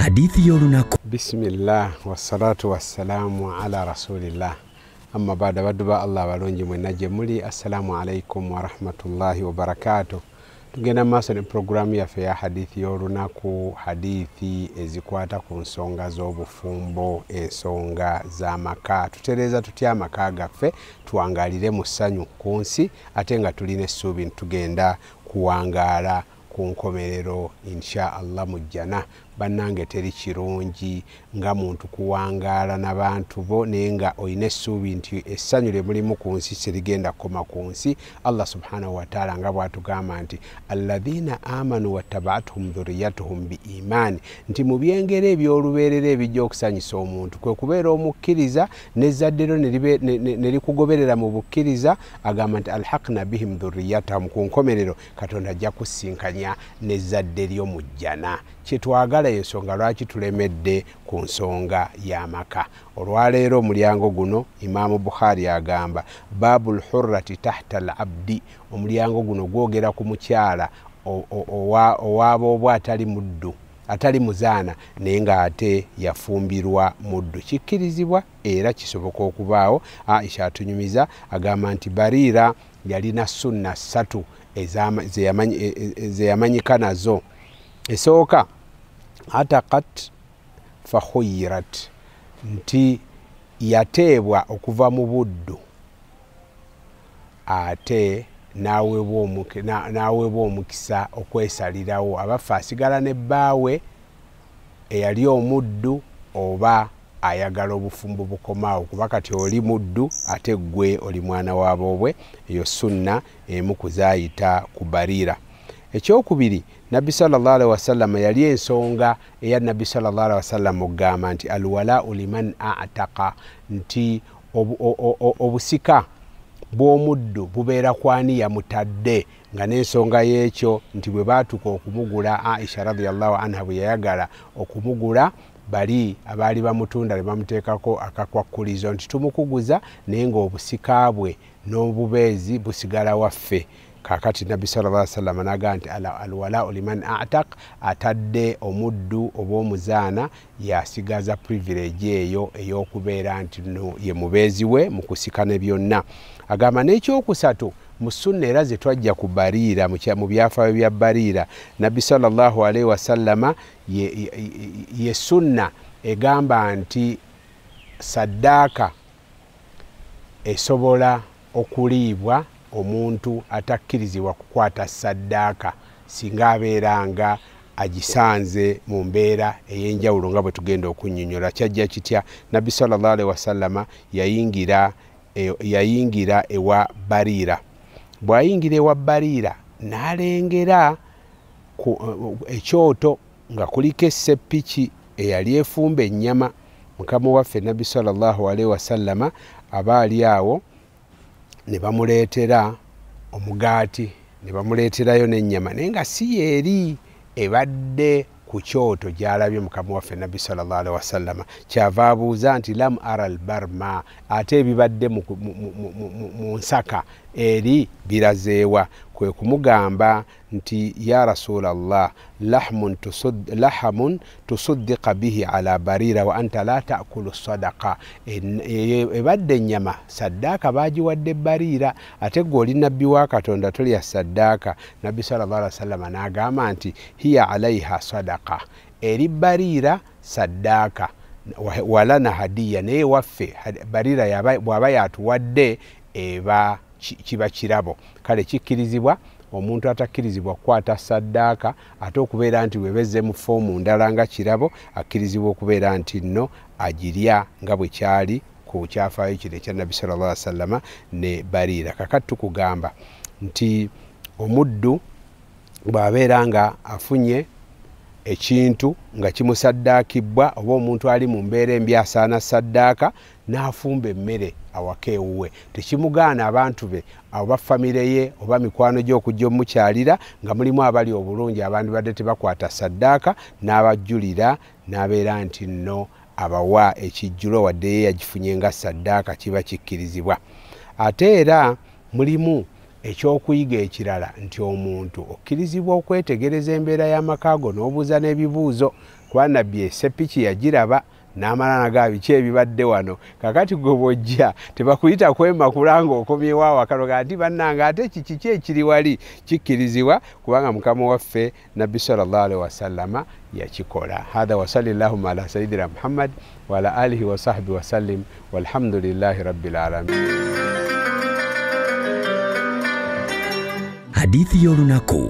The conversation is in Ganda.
hadithi y'olunaku bisimillah wassalatu wassalamu ala rasulillah. Amma bada baddu ba allah balungi mwenna gye muli assalamu alaikum warahmatullahi wabarakatu tugenda maaso ne puroguramu yaffe ya hadithi y'olunaku hadithi ezikwata ku nsonga z'obufumbo ensonga z'amaka tutereeza tutya amaka gaffe tuwangalire mu ssanyu ku nsi ate nga tulina essuubi ntitugenda kuwangaala ku nkomerero insha allah mu jjana bannange teri kirungi nga muntu kuwangaala n'abantu bo naye nga olina essuubi nti essanyu lye mulimu ku nsi serigenda kukoma ku nsi. Allah subhanahu wataala nga bwatugamba nti alladhina amanu wattabatuhum dhuriyatuhum biimaani nti mu byengero ebyolubeerera ebijja okusanyusa omuntu kwe kubeera omukkiriza nezzadde lyo ne likugoberera mu bukkiriza agamba nti alhaqna bihim dhuriyatahum ku nkomerero katonda ajja kusinkanya nezzadde lyo mu jjana. Kyetwagala ensonga lwaki tulemedde ku nsonga y'amaka? Olwaleero omulyango guno imaamu bukhari agamba babu lhurrati tahta al abdi. Omulyango guno gwogera ku mukyala owaaba obwa atali muddu atali muzaana naye ng'ate yafumbirwa muddu. Kikkirizibwa era kisoboka okubaawo. Aisha atunyumiza agamba nti bariira yalina sunna ssatu zeyamanyika nazo. Esooka atakat fakhuyirat nti yateebwa okuva mu buddu ate n'aweebwa omukisa okwesalirawo. Abaffe asigala ne bbaawe eyali omuddu oba ayagala obufumbo bukomaawo kuba kati oli muddu ate gwe oli mwana waboobwe eyo sunna emu kuzaayita ku bariira. Ekyokubiri nabbi salllahalihi wasallama yali ensonga eya nabbi salllahalihi wasallama okugamba nti alwalau liman ataka nti obusika bw'omuddu bubeera kwani yamutadde nga n'ensonga y'ekyo nti bwe baatuka okumugula aisha radiallahu anha bwe yayagala okumugula bali abaali bamutunda ne bamuteekako akakwakkulizo nti tumukuguza naye ng'obusika bwe n'obubeezi busigala waffe. Kakati nabbi salla salama nagaa nti alwalau liman atak atadde omuddu oba omuzaana yasigaza privilege eyo ey'okubeera nti no ye mubeezi we mu kusikane byonna. Agamba n'ekyokusatu mu sunna era ze twajja ku bariira mu byafaayo bya bariira nabbi sallallahu alaihi wasallama ye, ye, sunna egamba nti saddaaka esobola okuliibwa omuntu atakkirizibwa kukwata saddaaka singa abeera agisanze mu mbeera ey'enjawulo nga bwe tugenda okunyonyola kyajja kitya? Nabbi sallallahu alaihi wasallama yayingira yayingira ewa bariira bw'ayingira ewa bariira n'alengera ekyoto nga kuliko esseppiki eyali efumba ennyama mukama waffe nabbi sallallahu alaihi wasallama aba ali awo ne bamuleetera omugaati ne bamuleeterayo n'ennyama naye nga si yeeri ebadde ku kyoto gyalabye mukama waffe nabbi sallallahu alaihi wasallama kyava abuuza nti lam ara albarma ate ebibadde mu nsaka eri birazeewa kwe kumugamba nti ya rasulallah lahamun tusuddiqa bihi ala barira wa anta la takulu sadaka ebadde ennyama saddaaka bagiwadde bariira ate gwe oli nabbi wa katonda tolya saddaaka nabbi sallallahu alaihi wasallama n'agamba nti hiya alaiha sadaka eri bariira saddaaka walana hadiya naye waffe bariira bw'aba yatuwadde eba kiba kirabo. Kale kikkirizibwa omuntu atakkirizibwa kukwata saddaaka ate okubeera nti webeze mu foomu ndala nga kirabo akkirizibwa okubeera nti nno agirya nga bwe kyali ku kyafaayo kino ekya nabbi sal llah sallama ne bariira. Kakati tukugamba nti omuddu bw'abeera nga afunye ekintu nga kimusaddaakibwa oba omuntu ali mu mbeera embi asaana saddaaka n'afumba emmere awaka ewuwe. Tekimugaana abantu be oba famire ye oba mikwano gye okujja omukyalira nga mulimu abali obulungi abandi badde tebakwata saddaaka n'abajjulira n'abeera nti nno abawa ekijjulo wadde ye yagifunye nga saddaaka kiba kikkirizibwa. Ate era mulimu ekyokuyiga ekirala nti omuntu okkirizibwa okwetegereza embeera y'amaka go n'obuuza n'ebibuuzo. Kuba nabbi esepiki yagiraba n'amala naga biki ebibadde wano? Kakati gwe bwojja tebakuyita kwemakula nga okomyewo awakaloga nti bannanga ate kiki ki ekiri wali kikkirizibwa kubanga mukama waffe nabbi salllah alihi wasallama yakikola. Hatha wasali llahuma ala sayidina muhammad waala alihi wasahbi wasallim walhamdulillahi rabbilalamin hadithi y'olunaku